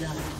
blood.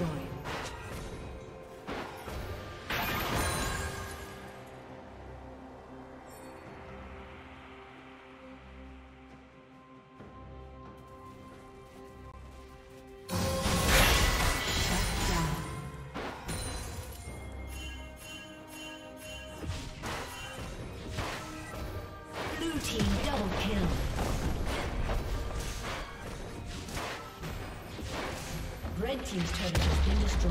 destroyed. 对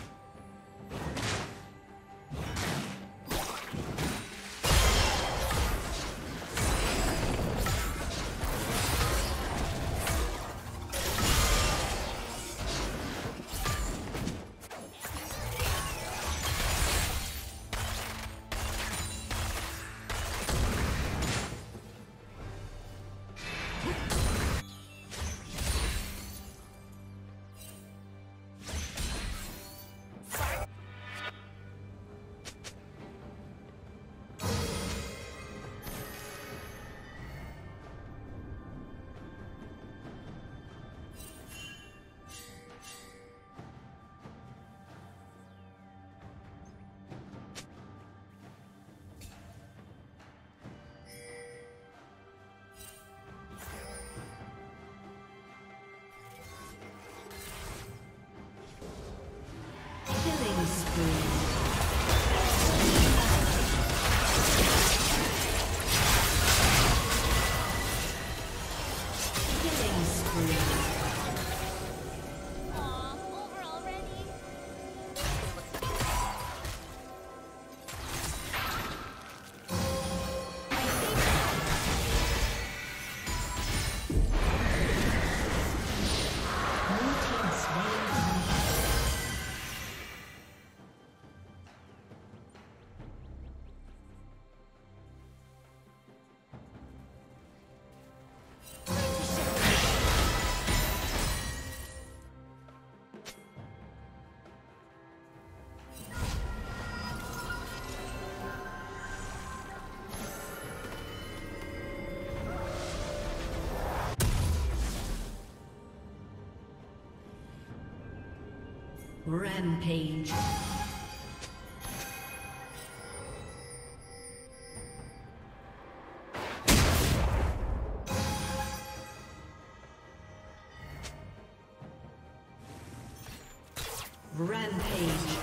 Rampage. Rampage.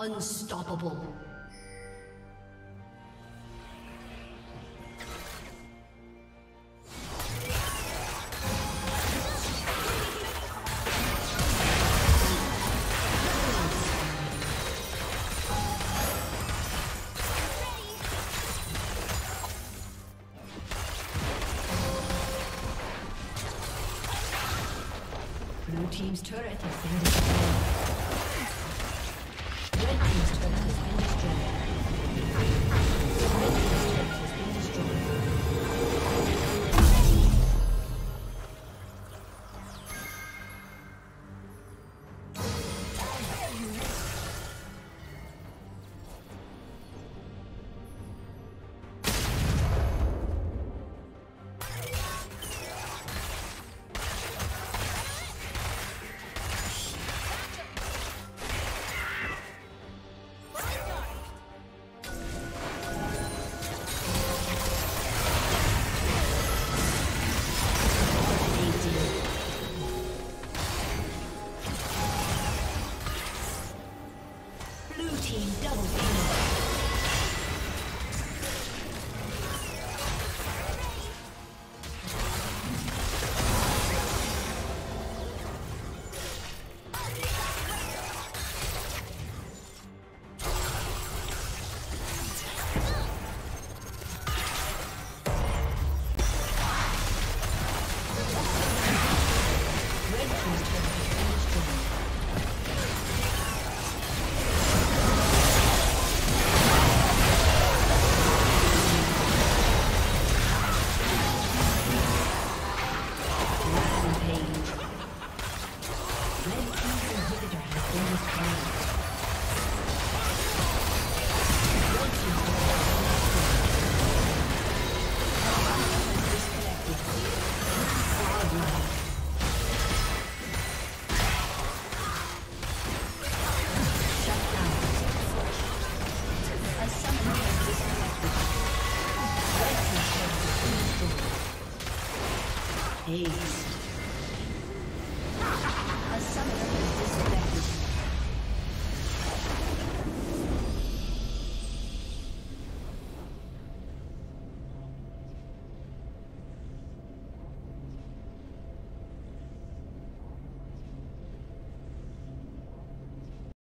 Unstoppable. Ace. A summoner